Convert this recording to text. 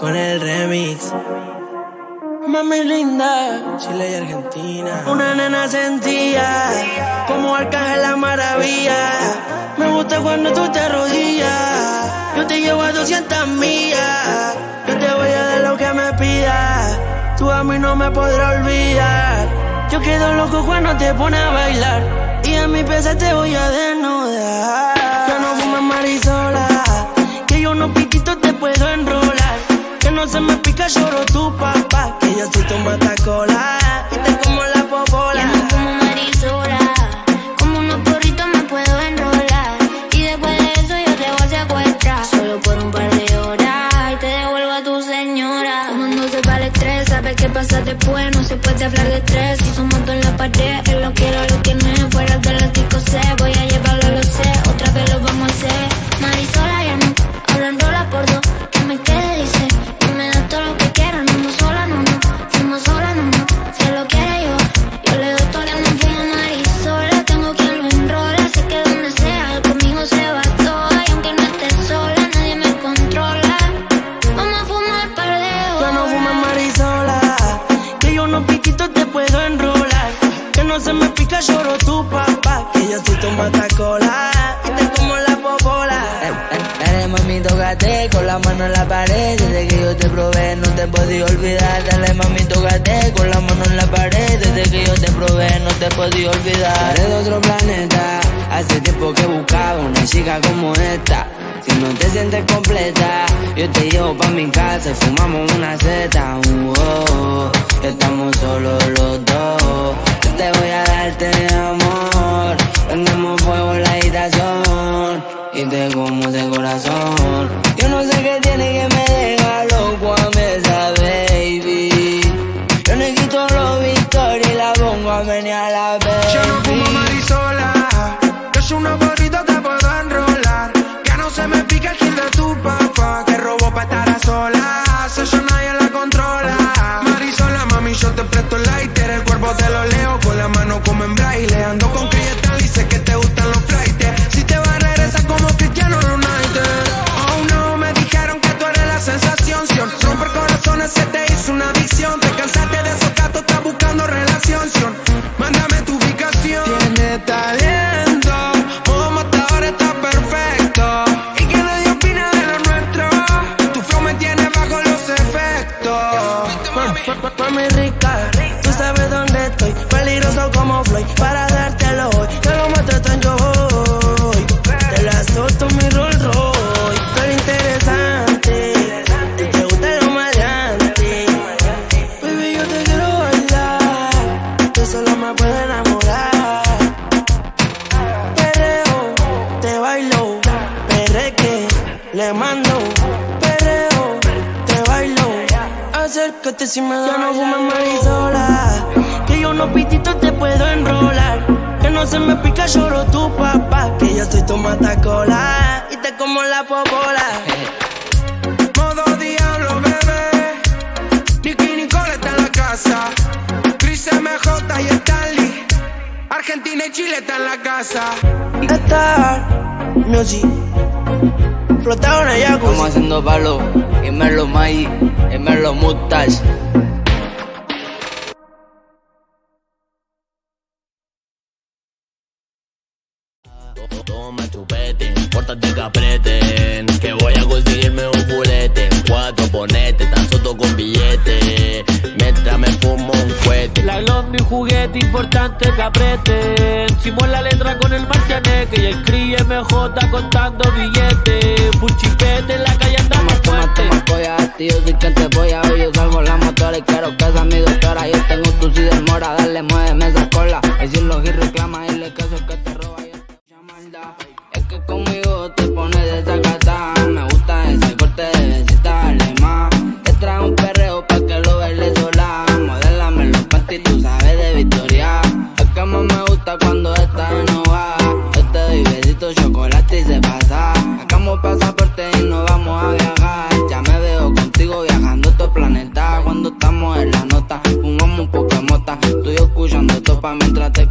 con el remix. Mami linda, Chile y Argentina. Una nena sentía como Arcángel la maravilla. Me gusta cuando tú te arrodillas. Yo te llevo a 200 millas. Yo te voy a dar lo que me pidas. Tú a mí no me podrás olvidar. Yo quedo loco cuando te pones a bailar. Y a mi pesa te voy a desnudar. Se me pica, lloro tu papá. Que yo soy tu matacola. Y te como la popola. Ya no como marisola, como unos porritos me puedo enrolar. Y después de eso yo te voy a secuestrar. Solo por un par de horas y te devuelvo a tu señora. Tomándose para el estrés, sabes qué pasa después. No se puede hablar de estrés. Si somos dos en la pared, él lo quiero, lo tiene. Se me pica, lloro tu papá. Que yo soy tu matacola. Y te como la popola. Dale mami, tócate con la mano en la pared. Desde que yo te probé no te podía olvidar. Dale mami, tócate con la mano en la pared. Desde que yo te probé no te podía olvidar. Eres de otro planeta. Hace tiempo que buscaba una chica como esta. Si no te sientes completa, yo te llevo pa' mi casa y fumamos una seta. Uh, oh, Yo no sé qué tiene que me deja loco a mí esa baby. Yo le quito los victorias y la pongo a menear la baby. Yo no fumo marisola, soy una gorrita te puedo enrolar. Que no se me pique el kill de tu papá, que robó pa' estar a solas. Eso nadie la controla. Marisola, mami, yo te presto el lighter. El cuerpo te lo leo le mando. Perreo, te bailo. Acércate si me da. No fumes marisola. Que yo no pitito te puedo enrolar. Que no se me pica, lloro tu papá. Que yo soy tu matacola. Y te como la popola. Modo diablo, bebé. Nicky Nicole está en la casa. Chris MJ y Stanley. Argentina y Chile está en la casa. Star Music. En el Estamos haciendo palo y me lo mai, y me lo mutas. Toma chupete, pórtate que apreten Que voy a conseguirme un fulete Cuatro ponete, tan soto con billete. Mientras me fumo un cohete. La glock mi juguete importante que aprieten. Hicimos la letra con el marcianeque Y el CRI MJ contando billetes tío, soy te polla Hoy ropa mientras te